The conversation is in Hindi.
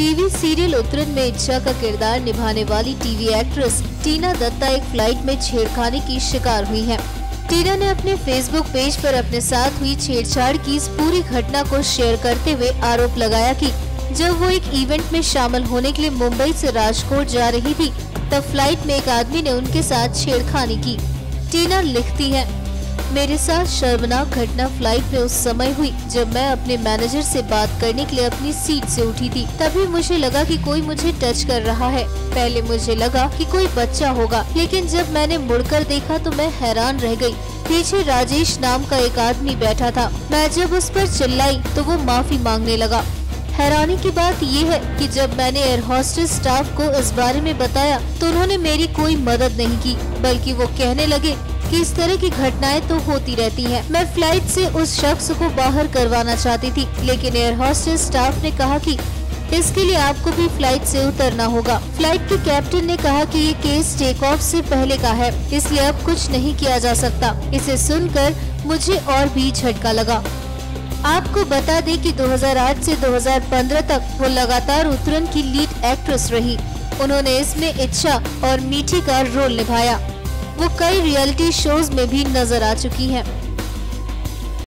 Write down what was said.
टीवी सीरियल उत्तरन में इच्छा का किरदार निभाने वाली टीवी एक्ट्रेस टीना दत्ता एक फ़्लाइट में छेड़खानी की शिकार हुई है। टीना ने अपने फेसबुक पेज पर अपने साथ हुई छेड़छाड़ की इस पूरी घटना को शेयर करते हुए आरोप लगाया कि जब वो एक इवेंट में शामिल होने के लिए मुंबई से राजकोट जा रही थी, तब फ़्लाइट में एक आदमी ने उनके साथ छेड़खानी की। टीना लिखती है मेरे साथ शर्मनाक घटना फ़्लाइट में उस समय हुई, जब मैं अपने मैनेजर से बात करने के लिए अपनी सीट से उठी थी। तभी मुझे लगा कि कोई मुझे टच कर रहा है। पहले मुझे लगा कि कोई बच्चा होगा, लेकिन जब मैंने मुड़कर देखा तो मैं हैरान रह गई। पीछे राजेश नाम का एक आदमी बैठा था। मैं जब उस पर चिल्लाई तो वो माफ़ी मांगने लगा। हैरानी की बात ये है कि जब मैंने एयर हॉस्टेस स्टाफ को इस बारे में बताया तो उन्होंने मेरी कोई मदद नहीं की, बल्कि वो कहने लगे कि इस तरह की घटनाएँ तो होती रहती हैं। मैं फ़्लाइट से उस शख्स को बाहर करवाना चाहती थी, लेकिन एयर हॉस्टेस स्टाफ ने कहा कि इसके लिए आपको भी फ़्लाइट से उतरना होगा। फ़्लाइट के कैप्टन ने कहा कि ये केस टेक ऑफ़ से पहले का है, इसलिए अब कुछ नहीं किया जा सकता। इसे सुनकर मुझे और भी झटका लगा। आपको बता दें कि 2008 से 2015 तक वो लगातार उत्तरन की लीड एक्ट्रेस रही। उन्होंने इसमें इच्छा और मीठी का रोल निभाया। वो कई रियलिटी शोज़ में भी नज़र आ चुकी हैं।